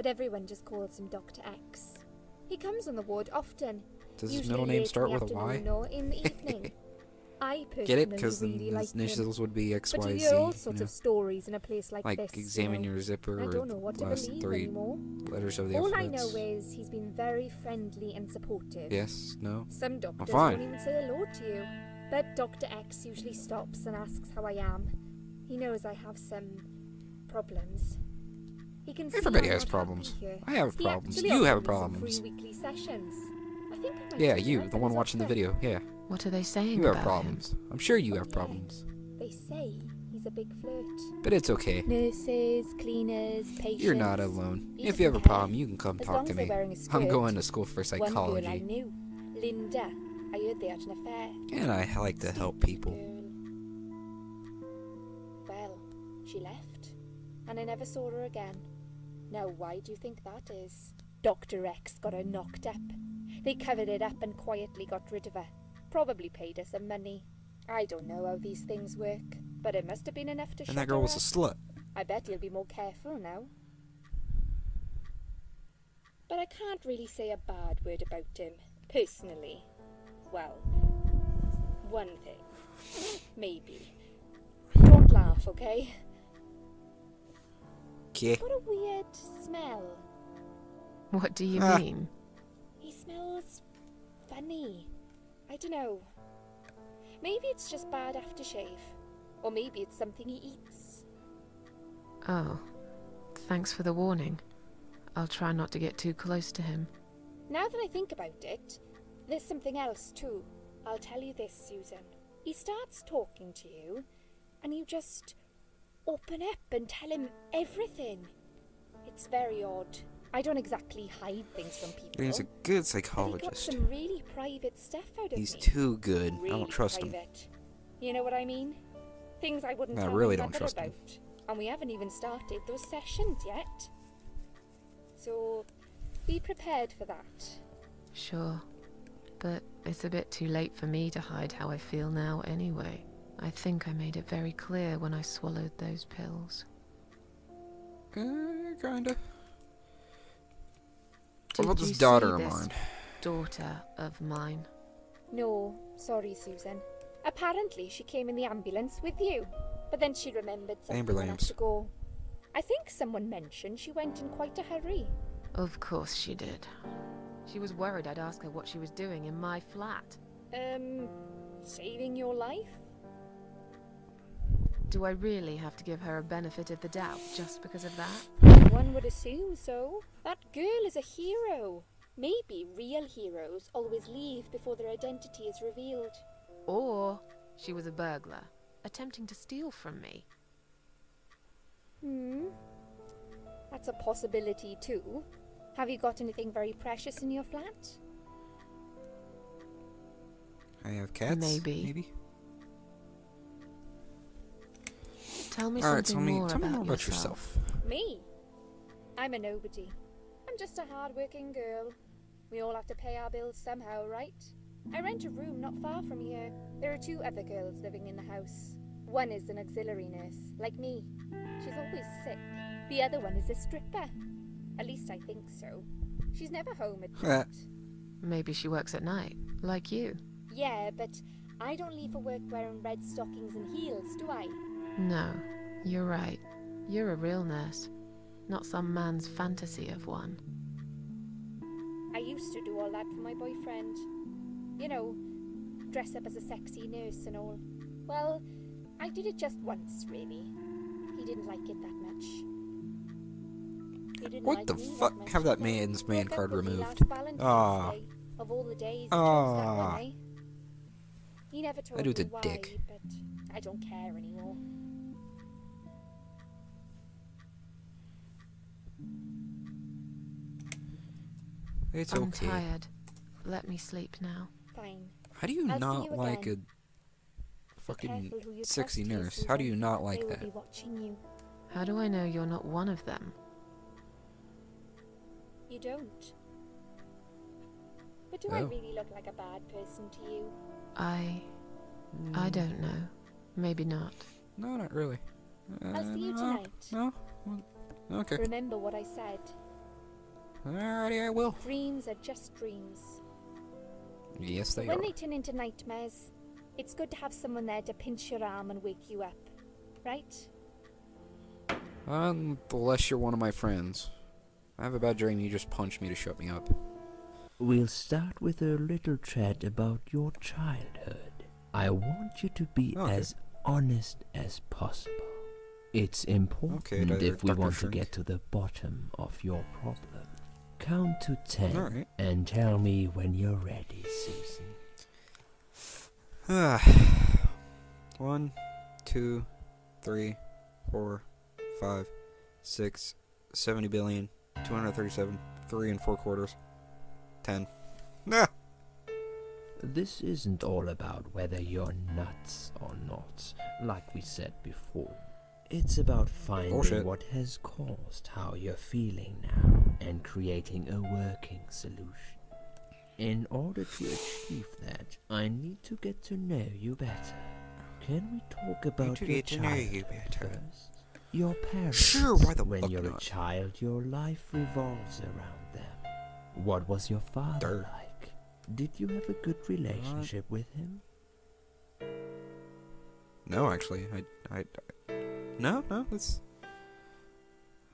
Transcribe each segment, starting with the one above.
but everyone just calls him Dr. X. He comes on the ward often. Does his middle name start with a Y? Or in the evening. I personally Get it? Because really like him. initials would be X, But you hear all you sorts of stories in a place like, Like this. you examine know. your zipper I or don't know what to last believe three anymore. letters of the All I know is he's been very friendly and supportive. Yes, no. Some doctors fine. won't even say hello to you. But Dr. X usually stops and asks how I am. He knows I have some problems. He can Everybody I'm has problems. I have He problems. You have me some problems. Free weekly sessions. I think I might Yeah, you, the one watching the video. Yeah, What are they saying you have about problems. I'm sure you have problems. They say he's a big flirt. But it's okay. Nurses, cleaners, patients. You're not alone. He If you have a problem, you can come As talk to me. wearing a I'm going to school for One girl I psychology. knew, Linda. I heard they had an affair. And I like to help people. Girl. Well, she left, and I never saw her again. Now, why do you think that is? Dr. X got her knocked up. They covered it up and quietly got rid of her. Probably paid her some money. I don't know how these things work, but it must have been enough to And that girl was a slut. I bet he'll be more careful now. But I can't really say a bad word about him, personally. Well, one thing. Maybe. Don't laugh, okay? Okay. What a weird smell. What do you Ah. mean? He smells funny. I don't know. Maybe it's just bad aftershave. Or maybe it's something he eats. Oh, thanks for the warning. I'll try not to get too close to him. Now that I think about it, there's something else too. I'll tell you this, Susan. He starts talking to you, and you just open up and tell him everything. It's very odd. I don't exactly hide things from people. He's a good but he got psychologist. some really private stuff out of He's me. too good. I don't trust him. You know what I mean? Things I wouldn't I tell really don't mother trust him. And we haven't even started those sessions yet. So be prepared for that. Sure. But it's a bit too late for me to hide how I feel now anyway. I think I made it very clear when I swallowed those pills. Uh, kinda. Did What about this daughter of mine? Daughter of mine. No, sorry, Susan. Apparently, she came in the ambulance with you, but then she remembered something and had to go. I think someone mentioned she went in quite a hurry. Of course she did. She was worried I'd ask her what she was doing in my flat. Um, saving your life? Do I really have to give her a benefit of the doubt just because of that? One would assume so. That girl is a hero. Maybe real heroes always leave before their identity is revealed. Or she was a burglar, attempting to steal from me. Hmm. That's a possibility too. Have you got anything very precious in your flat? I have cats. Maybe. Maybe. Tell me All right. something Tell me. more Tell me about more about yourself. yourself. Me? I'm a nobody. I'm just a hard-working girl. We all have to pay our bills somehow, right? I rent a room not far from here. There are two other girls living in the house. One is an auxiliary nurse, like me. She's always sick. The other one is a stripper. At least I think so. She's never home at eh. night. Maybe she works at night, like you. yeah, but I don't leave for work wearing red stockings and heels, do I? No, you're right. You're a real nurse, not some man's fantasy of one. I used to do all that for my boyfriend. You know, dress up as a sexy nurse and all. Well, I did it just once, really. He didn't like it that much. He didn't What like the me fuck? much Have that man's man card removed. last Valentine's Ah. Day. Of all the days, he that one, Ah. eh? He never told dude's a why, dick. but I don't care anymore. It's I'm okay. tired. Let me sleep now. Fine. How do you I'll not you like a again. Be fucking careful who you sexy nurse? How do you not like that? you. How do I know you're not one of them? You don't. But do I Oh. really look like a bad person to you? I. I Mm, don't know. Maybe not. No, not really. I'll see you Uh, tonight. No. Well, Okay. Remember what I said. Alrighty, I will. Dreams are just dreams. Yes, they when are. they turn into nightmares, it's good to have someone there to pinch your arm and wake you up. Right? Unless you're one of my friends. I have a bad dream you just punched me to shut me up. We'll start with a little chat about your childhood. I want you to be Okay. as honest as possible. It's important Dr. if we Dr. want Shrink. to get to the bottom of your problem. Count to ten Alright. and tell me when you're ready, Susan. Ah. One, two, three, four, five, six, seventy billion, two hundred thirty-seven, three and four quarters, ten. Nah. This isn't all about whether you're nuts or not, like we said before. It's about finding Bullshit. what has caused how you're feeling now and creating a working solution. In order to achieve that, I need to get to know you better. Can we talk about your get to know you childhood better. first? Your parents. Sure, why the when you're a child, your life revolves around them. What was your father Dirt. like? Did you have a good relationship with him? No, actually, I, I, I no, no. It's.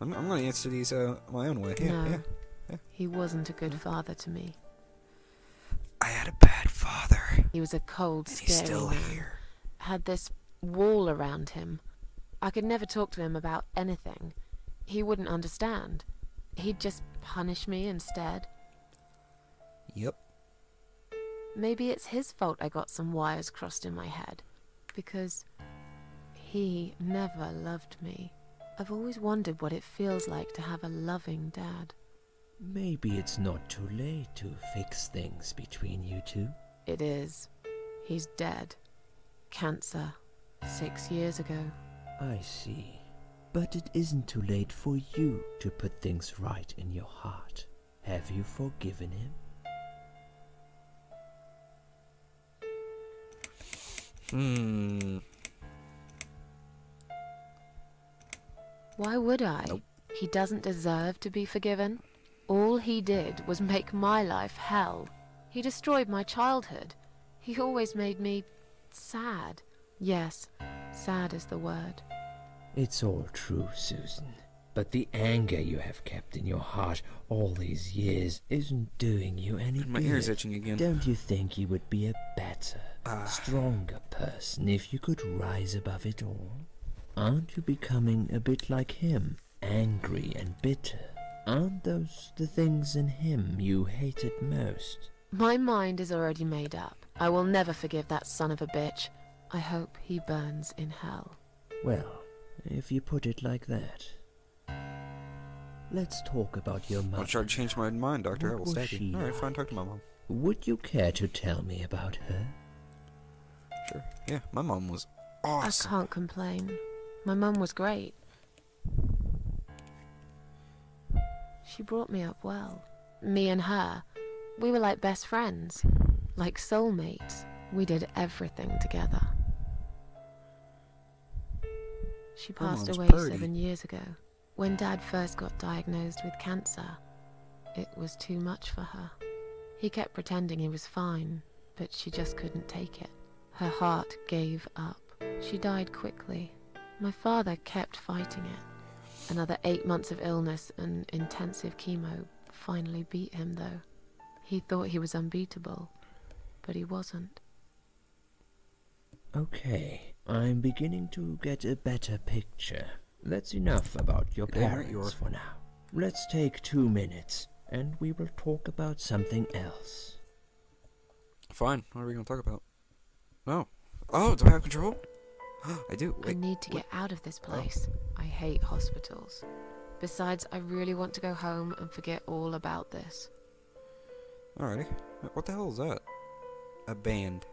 I'm, I'm gonna answer these uh my own way. Yeah, no, yeah. he wasn't a good father to me. I had a bad father, He was a cold, and he's scary still man. here. Had this wall around him. I could never talk to him about anything. He wouldn't understand. He'd just punish me instead. Yep. Maybe it's his fault I got some wires crossed in my head. Because he never loved me. I've always wondered what it feels like to have a loving dad. Maybe it's not too late to fix things between you two. It is. He's dead. Cancer. Six years ago. I see. But it isn't too late for you to put things right in your heart. Have you forgiven him? Hmm. Why would I? Nope. He doesn't deserve to be forgiven. All he did was make my life hell. He destroyed my childhood. He always made me sad. Yes, sad is the word. It's all true, Susan. But the anger you have kept in your heart all these years isn't doing you any good. My good. ear's itching again. Don't you think you would be a better, Ah. stronger person if you could rise above it all? Aren't you becoming a bit like him, angry and bitter? Aren't those the things in him you hated most? My mind is already made up. I will never forgive that son of a bitch. I hope he burns in hell. Well, if you put it like that. Let's talk about your mother. I'll try to change my mind, Doctor. I What will was stab you. Alright, fine. like? Talk to my mom. Would you care to tell me about her? Sure. Yeah, my mom was awesome. I can't complain. My mum was great. She brought me up well. Me and her, we were like best friends, like soulmates. We did everything together. She passed away pretty. seven years ago. When Dad first got diagnosed with cancer, it was too much for her. He kept pretending he was fine, but she just couldn't take it. Her heart gave up. She died quickly. My father kept fighting it. Another eight months of illness and intensive chemo finally beat him, though. He thought he was unbeatable, but he wasn't. Okay, I'm beginning to get a better picture. That's enough about your parents you are. for now. Let's take two minutes, and we will talk about something else. Fine. What are we gonna talk about? Oh. Oh, do I have control? I do. I need to what- get out of this oh. place. I hate hospitals. Besides, I really want to go home and forget all about this. Alrighty. What the hell is that? A band.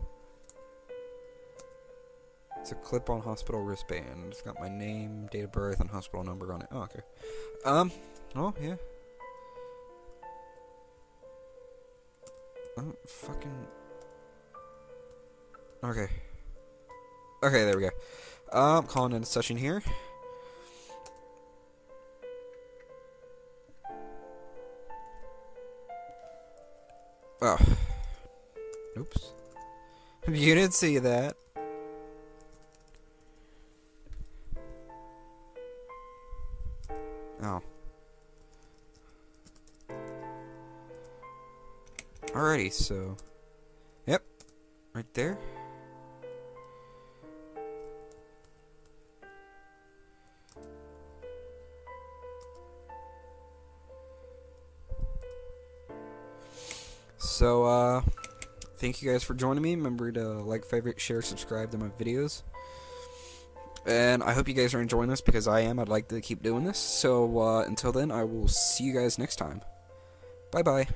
It's a clip-on hospital wristband. It's got my name, date of birth, and hospital number on it. Oh, okay. Um. Oh, yeah. Oh, fucking. Okay. Okay, there we go. Um, calling in a session here. Oh. Oops. You didn't see that. Oh. Alrighty, so. Yep. Right there. So, uh, thank you guys for joining me. Remember to like, favorite, share, subscribe to my videos. And I hope you guys are enjoying this because I am. I'd like to keep doing this. So, uh, until then, I will see you guys next time. Bye bye.